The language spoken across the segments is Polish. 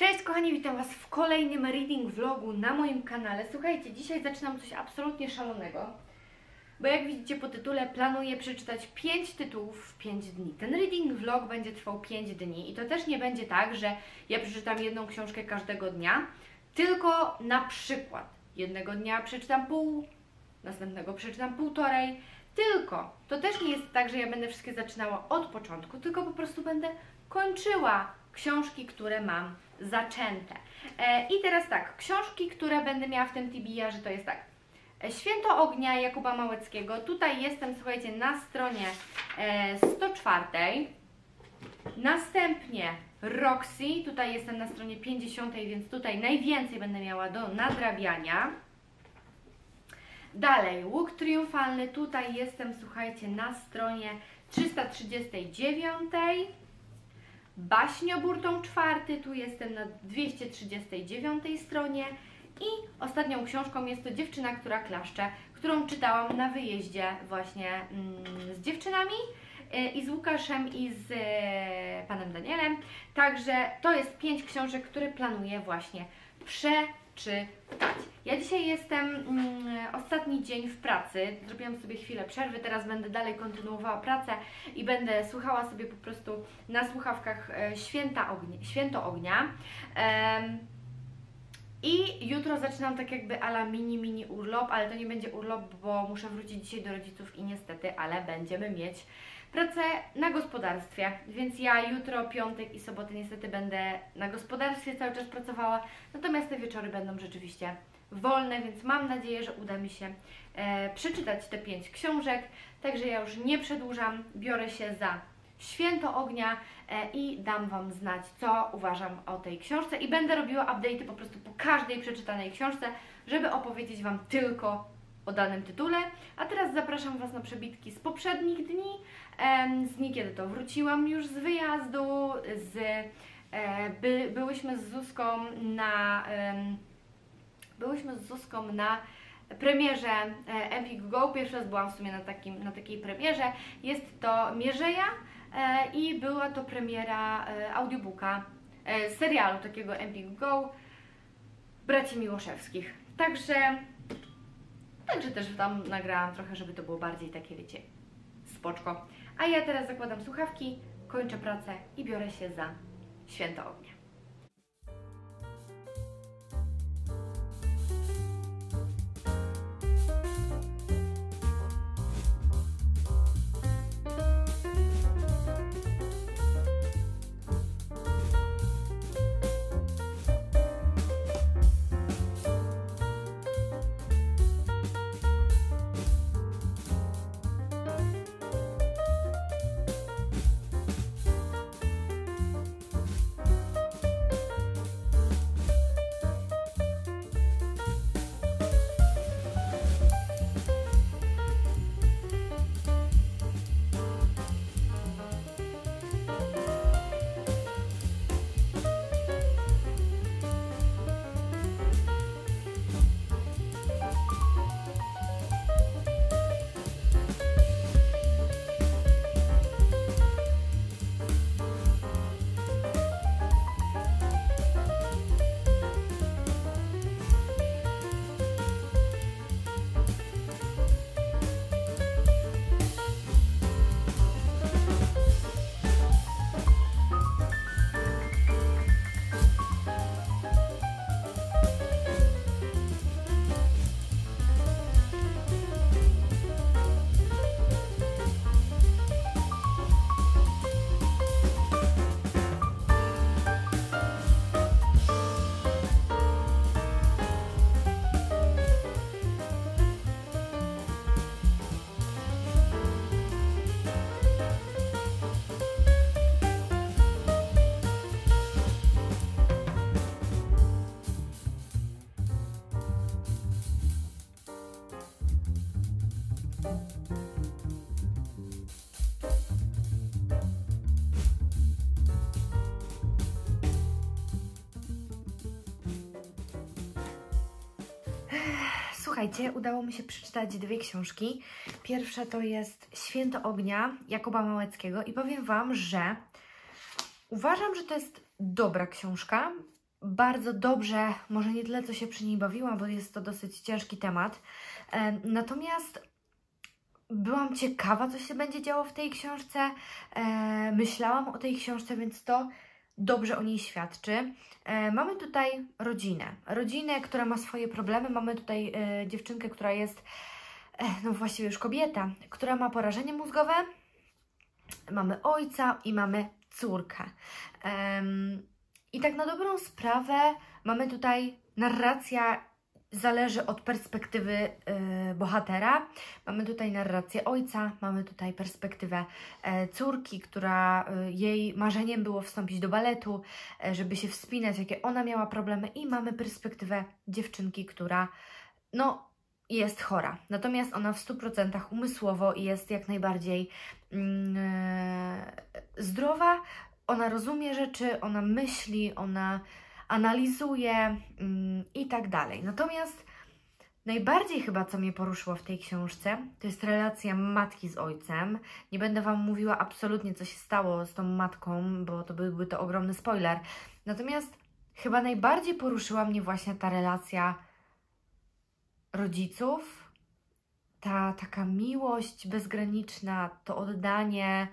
Cześć kochani, witam Was w kolejnym reading vlogu na moim kanale. Słuchajcie, dzisiaj zaczynam coś absolutnie szalonego, bo jak widzicie po tytule planuję przeczytać 5 tytułów w 5 dni. Ten reading vlog będzie trwał 5 dni i to też nie będzie tak, że ja przeczytam jedną książkę każdego dnia, tylko na przykład jednego dnia przeczytam pół, następnego przeczytam półtorej, tylko to też nie jest tak, że ja będę wszystkie zaczynała od początku, tylko po prostu będę kończyła książki, które mam zaczęte. E, I teraz tak, książki, które będę miała w tym TBR, że to jest tak. E, Święto Ognia Jakuba Małeckiego. Tutaj jestem, słuchajcie, na stronie e, 104. Następnie Roxy, tutaj jestem na stronie 50, więc tutaj najwięcej będę miała do nadrabiania. Dalej, Łuk Triumfalny, tutaj jestem, słuchajcie, na stronie 339. Baśniobór tą czwarty, tu jestem na 239 stronie i ostatnią książką jest to Dziewczyna, która klaszcze, którą czytałam na wyjeździe właśnie mm, z dziewczynami e, i z Łukaszem i z e, panem Danielem. Także to jest pięć książek, które planuję właśnie przeczytać. Ja dzisiaj jestem mm, ostatni dzień w pracy, zrobiłam sobie chwilę przerwy, teraz będę dalej kontynuowała pracę i będę słuchała sobie po prostu na słuchawkach e, Święta Ognia, Święto Ognia. Em, i jutro zaczynam tak jakby ala mini, mini urlop, ale to nie będzie urlop, bo muszę wrócić dzisiaj do rodziców i niestety, ale będziemy mieć pracę na gospodarstwie, więc ja jutro, piątek i sobotę niestety będę na gospodarstwie cały czas pracowała, natomiast te wieczory będą rzeczywiście wolne, więc mam nadzieję, że uda mi się e, przeczytać te pięć książek, także ja już nie przedłużam, biorę się za Święto Ognia e, i dam Wam znać, co uważam o tej książce. I będę robiła update'y po prostu po każdej przeczytanej książce, żeby opowiedzieć Wam tylko o danym tytule. A teraz zapraszam Was na przebitki z poprzednich dni, z dni, kiedy to wróciłam już z wyjazdu, z, e, by, byłyśmy z Zuzką na... byłyśmy z Zuzką na premierze e, Epic Go. Pierwszy raz byłam w sumie na, takim, na takiej premierze. Jest to Mierzeja e, i była to premiera audiobooka, serialu takiego Epic Go braci Miłoszewskich. Także, także też tam nagrałam trochę, żeby to było bardziej takie, wiecie, spoczko. A ja teraz zakładam słuchawki, kończę pracę i biorę się za Święto Ognia. Słuchajcie, udało mi się przeczytać dwie książki. Pierwsza to jest Święto Ognia Jakuba Małeckiego i powiem Wam, że uważam, że to jest dobra książka. bardzo dobrze, może nie tyle, co się przy niej bawiłam, bo jest to dosyć ciężki temat. E, natomiast byłam ciekawa, co się będzie działo w tej książce. E, myślałam o tej książce, więc to dobrze o niej świadczy. E, mamy tutaj rodzinę. Rodzinę, która ma swoje problemy. Mamy tutaj e, dziewczynkę, która jest, e, no właściwie już kobieta, która ma porażenie mózgowe. Mamy ojca i mamy córkę. I tak na dobrą sprawę mamy tutaj narracja zależy od perspektywy y, bohatera. Mamy tutaj narrację ojca, mamy tutaj perspektywę e, córki, która y, jej marzeniem było wstąpić do baletu, e, żeby się wspinać, jakie ona miała problemy i mamy perspektywę dziewczynki, która no jest chora. Natomiast ona w 100% umysłowo jest jak najbardziej mm, e, zdrowa, ona rozumie rzeczy, ona myśli, ona analizuje mm, i tak dalej. Natomiast najbardziej chyba, co mnie poruszyło w tej książce, to jest relacja matki z ojcem. Nie będę Wam mówiła absolutnie, co się stało z tą matką, bo to byłby to ogromny spoiler. Natomiast chyba najbardziej poruszyła mnie właśnie ta relacja rodziców, ta taka miłość bezgraniczna, to oddanie.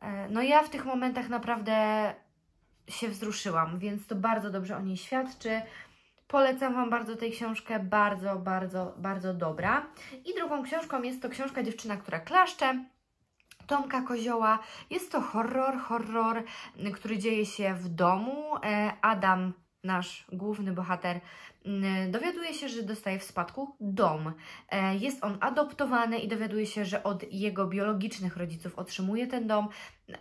E, no ja w tych momentach naprawdę się wzruszyłam, więc to bardzo dobrze o niej świadczy. Polecam Wam bardzo tę książkę, bardzo, bardzo, bardzo dobra. I drugą książką jest to książka Dziewczyna, która klaszcze. Tomka Kozioła. Jest to horror, horror, który dzieje się w domu. E, Adam nasz główny bohater mm, dowiaduje się, że dostaje w spadku dom. E, jest on adoptowany i dowiaduje się, że od jego biologicznych rodziców otrzymuje ten dom,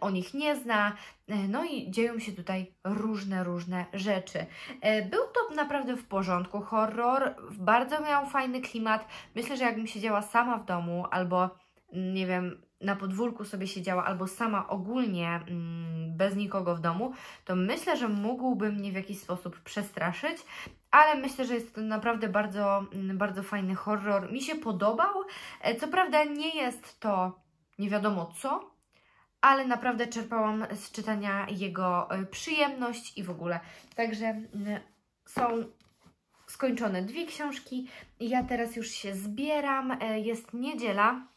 o nich nie zna, e, no i dzieją się tutaj różne, różne rzeczy. E, był to naprawdę w porządku horror, bardzo miał fajny klimat. Myślę, że jakbym siedziała sama w domu albo, nie wiem, na podwórku sobie siedziała albo sama ogólnie mm, bez nikogo w domu, to myślę, że mógłby mnie w jakiś sposób przestraszyć, ale myślę, że jest to naprawdę bardzo, mm, bardzo fajny horror. Mi się podobał. E, co prawda nie jest to nie wiadomo co, ale naprawdę czerpałam z czytania jego e, przyjemność i w ogóle. Także mm, są skończone dwie książki. Ja teraz już się zbieram. E, jest niedziela.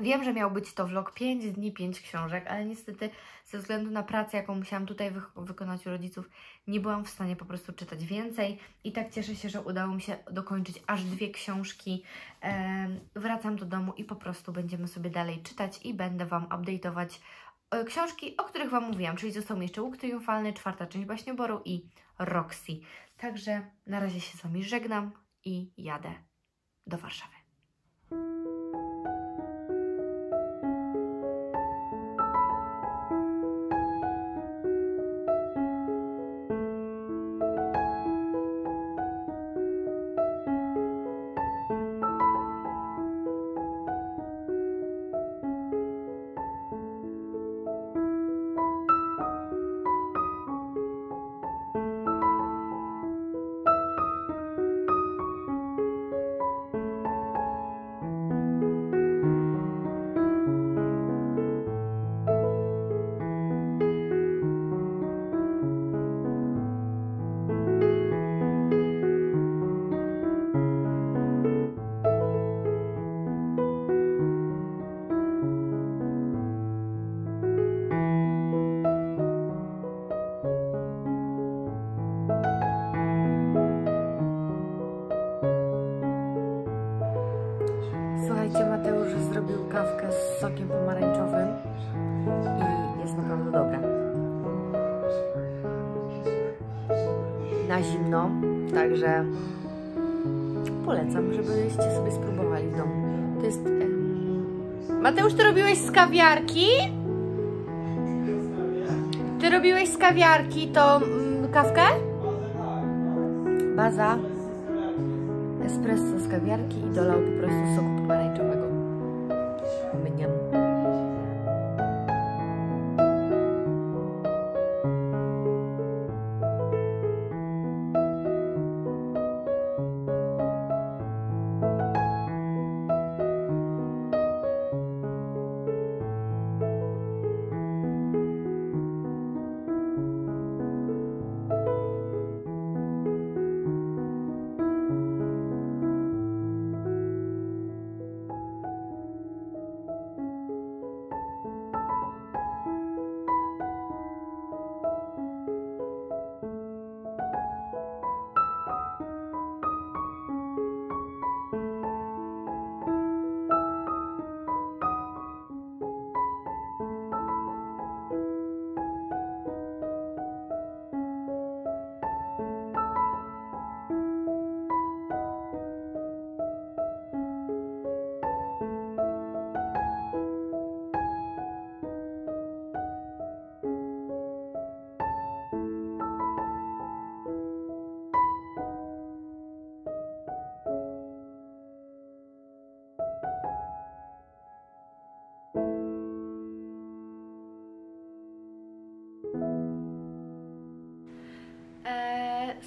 Wiem, że miał być to vlog 5 dni, 5 książek, ale niestety ze względu na pracę, jaką musiałam tutaj wy wykonać u rodziców, nie byłam w stanie po prostu czytać więcej i tak cieszę się, że udało mi się dokończyć aż dwie książki. Wracam do domu i po prostu będziemy sobie dalej czytać i będę Wam update'ować e, książki, o których Wam mówiłam, czyli został mi jeszcze Łuk Triumfalny, czwarta część Baśnioboru i Roxy. Także na razie się z Wami żegnam i jadę do Warszawy. Na zimno, także polecam, żebyście sobie spróbowali w domu. To jest... Mateusz, ty robiłeś z kawiarki? Ty robiłeś z kawiarki tą mm, kawkę? Baza. Espresso z kawiarki i dolał po prostu soku pomarańczowego.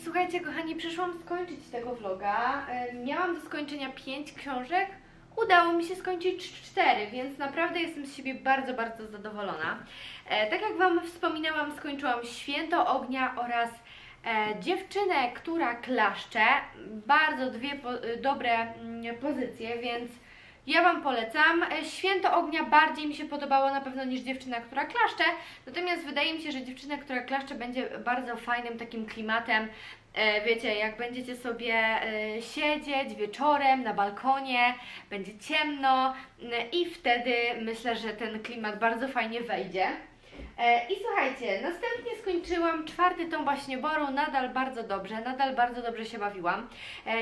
Słuchajcie, kochani, przyszłam skończyć tego vloga. E, miałam do skończenia 5 książek. Udało mi się skończyć 4, więc naprawdę jestem z siebie bardzo, bardzo zadowolona. E, tak jak Wam wspominałam, skończyłam Święto Ognia oraz e, Dziewczynę, która klaszcze. Bardzo dwie po, dobre mm, pozycje, więc ja Wam polecam. Święto Ognia bardziej mi się podobało na pewno niż Dziewczyna, która klaszcze, natomiast wydaje mi się, że Dziewczyna, która klaszcze będzie bardzo fajnym takim klimatem. E, wiecie, jak będziecie sobie e, siedzieć wieczorem na balkonie, będzie ciemno i wtedy myślę, że ten klimat bardzo fajnie wejdzie. E, I słuchajcie, następnie skończyłam czwarty tom Baśnioboru, nadal bardzo dobrze, nadal bardzo dobrze się bawiłam.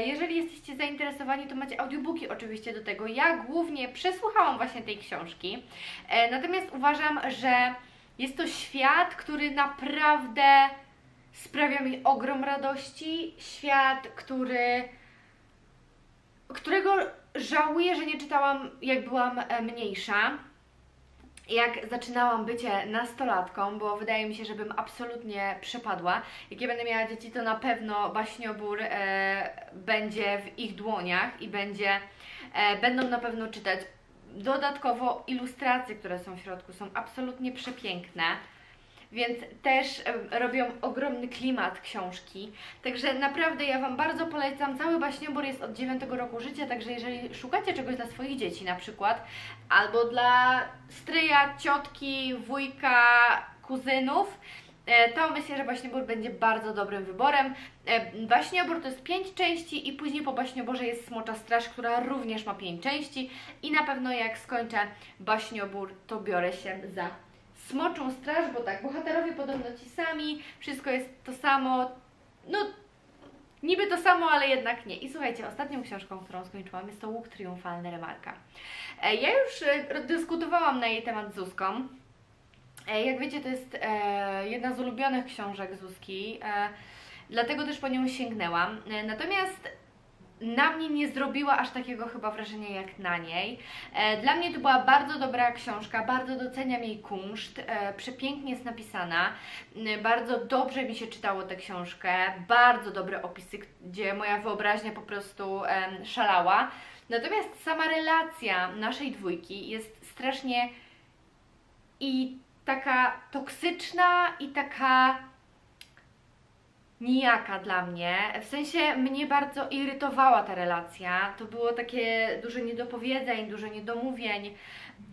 Jeżeli jesteście zainteresowani, to macie audiobooki oczywiście do tego. Ja głównie przesłuchałam właśnie tej książki, natomiast uważam, że jest to świat, który naprawdę sprawia mi ogrom radości, świat, który którego żałuję, że nie czytałam jak byłam mniejsza jak zaczynałam bycie nastolatką, bo wydaje mi się, żebym absolutnie przepadła. Jak ja będę miała dzieci, to na pewno baśniobór e, będzie w ich dłoniach i będzie, e, będą na pewno czytać. Dodatkowo ilustracje, które są w środku, są absolutnie przepiękne więc też robią ogromny klimat książki. Także naprawdę ja Wam bardzo polecam. Cały baśniobór jest od 9 roku życia, także jeżeli szukacie czegoś dla swoich dzieci na przykład, albo dla stryja, ciotki, wujka, kuzynów, e, to myślę, że Baśniobór będzie bardzo dobrym wyborem. E, Baśniobór to jest 5 części i później po Baśnioborze jest Smocza Straż, która również ma 5 części i na pewno jak skończę Baśniobór, to biorę się za smoczą straż, bo tak, bohaterowie podobno ci sami, wszystko jest to samo, no niby to samo, ale jednak nie. I słuchajcie, ostatnią książką, którą skończyłam jest to Łuk Triumfalny Remarka. E, ja już e, dyskutowałam na jej temat z Zuzką. E, jak wiecie, to jest jedna z ulubionych książek Zuzki, dlatego też po nią sięgnęłam. Natomiast na mnie nie zrobiła aż takiego chyba wrażenia jak na niej. E, dla mnie to była bardzo dobra książka, bardzo doceniam jej kunszt, e, przepięknie jest napisana, bardzo dobrze mi się czytało tę książkę, bardzo dobre opisy, gdzie moja wyobraźnia po prostu szalała. Natomiast sama relacja naszej dwójki jest strasznie i taka toksyczna i taka nijaka dla mnie. W sensie mnie bardzo irytowała ta relacja. To było takie dużo niedopowiedzeń, dużo niedomówień.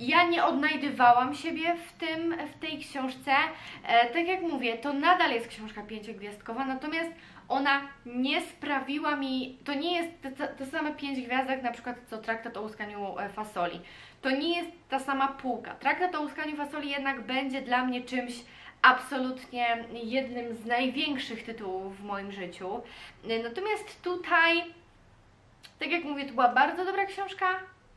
Ja nie odnajdywałam siebie w tym, w tej książce. E, tak jak mówię, to nadal jest książka pięciogwiazdkowa, natomiast ona nie sprawiła mi, to nie jest te, te same pięć gwiazdek na przykład co traktat o łuskaniu e, fasoli. To nie jest ta sama półka. Traktat o łuskaniu fasoli jednak będzie dla mnie czymś absolutnie jednym z największych tytułów w moim życiu. Natomiast tutaj, tak jak mówię, to była bardzo dobra książka,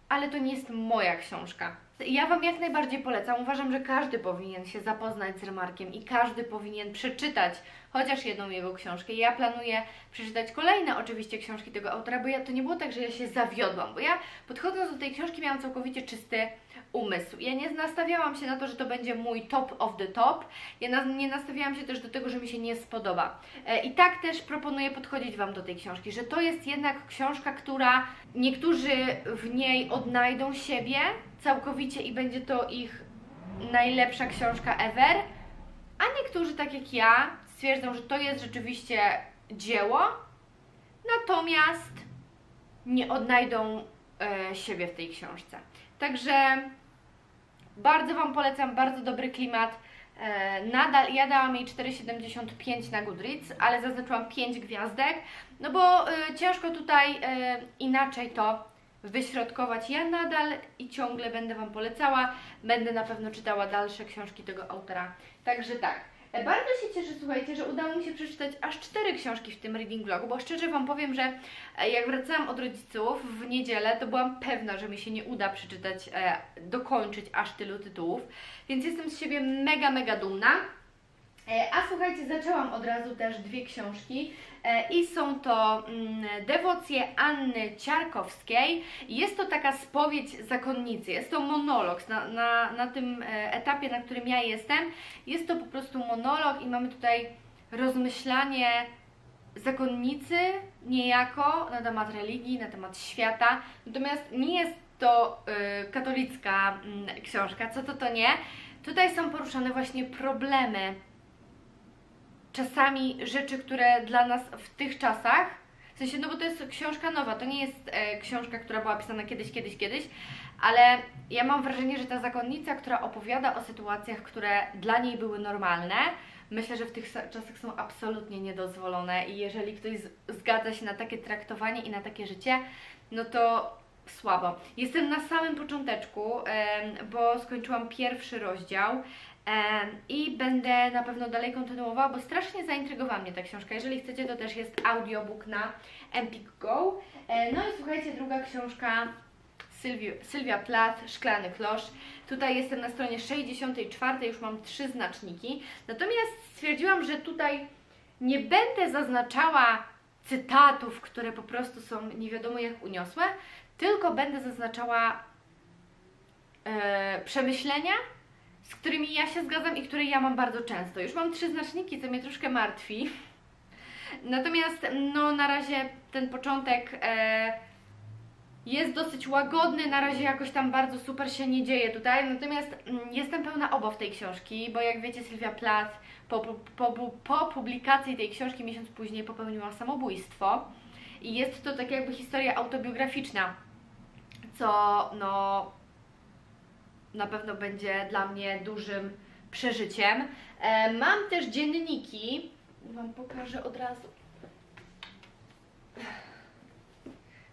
ale to nie jest moja książka. Ja Wam jak najbardziej polecam. Uważam, że każdy powinien się zapoznać z Remarkiem i każdy powinien przeczytać chociaż jedną jego książkę. Ja planuję przeczytać kolejne oczywiście książki tego autora, bo ja to nie było tak, że ja się zawiodłam, bo ja podchodząc do tej książki miałam całkowicie czysty umysł. Ja nie nastawiałam się na to, że to będzie mój top of the top. Ja na, nie nastawiałam się też do tego, że mi się nie spodoba. E, I tak też proponuję podchodzić Wam do tej książki, że to jest jednak książka, która niektórzy w niej odnajdą siebie całkowicie i będzie to ich najlepsza książka ever, a niektórzy, tak jak ja, stwierdzą, że to jest rzeczywiście dzieło, natomiast nie odnajdą e, siebie w tej książce. Także bardzo Wam polecam, bardzo dobry klimat. E, nadal ja dałam jej 4,75 na Goodreads, ale zaznaczyłam 5 gwiazdek, no bo e, ciężko tutaj e, inaczej to wyśrodkować. Ja nadal i ciągle będę Wam polecała, będę na pewno czytała dalsze książki tego autora. Także tak. Bardzo się cieszę, słuchajcie, że udało mi się przeczytać aż cztery książki w tym reading vlogu, bo szczerze Wam powiem, że e, jak wracałam od rodziców w niedzielę, to byłam pewna, że mi się nie uda przeczytać, e, dokończyć aż tylu tytułów, więc jestem z siebie mega, mega dumna. E, a słuchajcie, zaczęłam od razu też dwie książki e, i są to mm, Dewocje Anny Ciarkowskiej. Jest to taka spowiedź zakonnicy, jest to monolog na, na, na tym e, etapie, na którym ja jestem. Jest to po prostu monolog i mamy tutaj rozmyślanie zakonnicy niejako na temat religii, na temat świata. Natomiast nie jest to y, katolicka mm, książka, co to to nie. Tutaj są poruszane właśnie problemy, czasami rzeczy, które dla nas w tych czasach, w sensie, no bo to jest książka nowa, to nie jest e, książka, która była pisana kiedyś, kiedyś, kiedyś, ale ja mam wrażenie, że ta zakonnica, która opowiada o sytuacjach, które dla niej były normalne, myślę, że w tych sa- czasach są absolutnie niedozwolone i jeżeli ktoś zgadza się na takie traktowanie i na takie życie, no to słabo. Jestem na samym począteczku, bo skończyłam pierwszy rozdział i będę na pewno dalej kontynuowała, bo strasznie zaintrygowała mnie ta książka. Jeżeli chcecie, to też jest audiobook na Empik Go. E, No i słuchajcie, druga książka Sylwia Plath, Szklany Klosz. Tutaj jestem na stronie 64, już mam trzy znaczniki. Natomiast stwierdziłam, że tutaj nie będę zaznaczała cytatów, które po prostu są nie wiadomo jak uniosłe, tylko będę zaznaczała e, przemyślenia, z którymi ja się zgadzam i które ja mam bardzo często. Już mam trzy znaczniki, co mnie troszkę martwi. Natomiast no na razie ten początek e, jest dosyć łagodny, na razie jakoś tam bardzo super się nie dzieje tutaj, natomiast mm, jestem pełna obaw tej książki, bo jak wiecie Sylwia Plath po, po, po publikacji tej książki miesiąc później popełniła samobójstwo i jest to tak jakby historia autobiograficzna, co no na pewno będzie dla mnie dużym przeżyciem. E, mam też dzienniki, Wam pokażę od razu.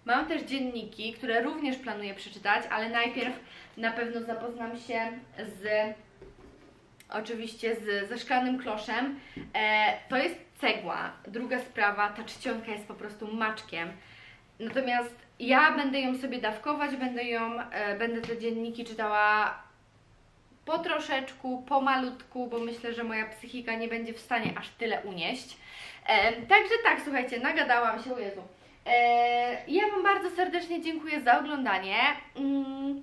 Mam też dzienniki, które również planuję przeczytać, ale najpierw na pewno zapoznam się z oczywiście z, ze szklanym kloszem. E, to jest cegła. Druga sprawa, ta czcionka jest po prostu maczkiem. Natomiast ja będę ją sobie dawkować, będę ją, e, będę te dzienniki czytała po troszeczku, po malutku, bo myślę, że moja psychika nie będzie w stanie aż tyle unieść. E, także tak, słuchajcie, nagadałam się, Jezu. E, ja Wam bardzo serdecznie dziękuję za oglądanie. Mm,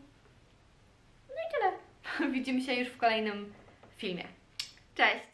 no i tyle. Widzimy się już w kolejnym filmie. Cześć!